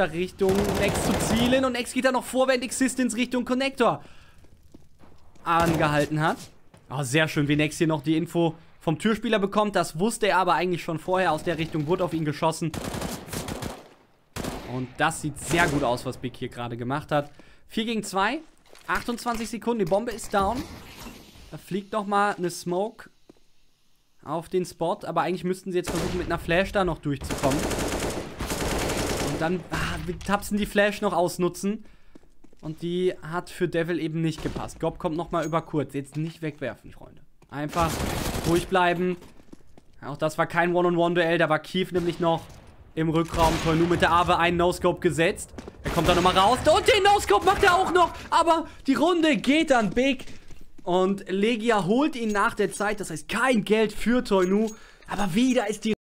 da Richtung Nex zu zielen. Und Nex geht da noch vor, während Existence Richtung Connector angehalten hat. Oh, sehr schön, wie Nex hier noch die Info vom Türspieler bekommt. Das wusste er aber eigentlich schon vorher. Aus der Richtung wurde auf ihn geschossen. Und das sieht sehr gut aus, was Big hier gerade gemacht hat. 4 gegen 2. 28 Sekunden. Die Bombe ist down. Da fliegt nochmal eine Smoke auf den Spot. Aber eigentlich müssten sie jetzt versuchen, mit einer Flash da noch durchzukommen. Dann ah, tapsen die Flash noch ausnutzen. Und die hat für Devil eben nicht gepasst. Gob kommt nochmal über kurz. Jetzt nicht wegwerfen, Freunde. Einfach ruhig bleiben. Auch das war kein One-on-One-Duell. Da war Keith nämlich noch im Rückraum. Toll, mit der Awe einen No-Scope gesetzt. Er kommt da nochmal raus. Und den No-Scope macht er auch noch. Aber die Runde geht dann Big. Und Legia holt ihn nach der Zeit. Das heißt, kein Geld für Toinu. Aber wieder ist die